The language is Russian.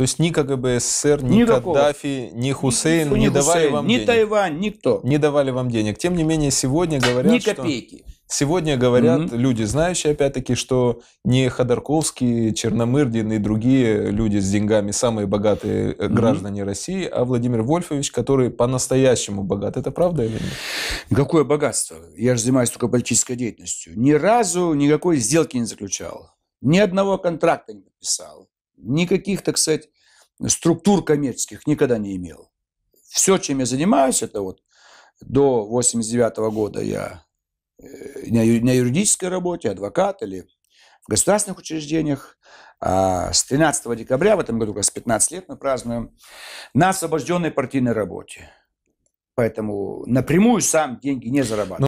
То есть ни КГБ СССР, ни Никакого. Каддафи, ни Хусейн Ни не давали Хусейн, вам ни денег. Тайвань, никто. Не давали вам денег. Тем не менее, сегодня говорят, Ни что... копейки. Сегодня говорят Мгм. люди, знающие, опять-таки, что не Ходорковский, Черномырдин и другие люди с деньгами, самые богатые Мгм. граждане России, а Владимир Вольфович, который по-настоящему богат. Это правда или нет? Какое богатство? Я же занимаюсь только политической деятельностью. Ни разу никакой сделки не заключал. Ни одного контракта не подписал. Никаких, так сказать, структур коммерческих никогда не имел. Все, чем я занимаюсь, это вот до 89 года я э, на юридической работе, адвокат или в государственных учреждениях. А с 13 декабря в этом году, как раз 15 лет мы празднуем, на освобожденной партийной работе. Поэтому напрямую сам деньги не зарабатываю.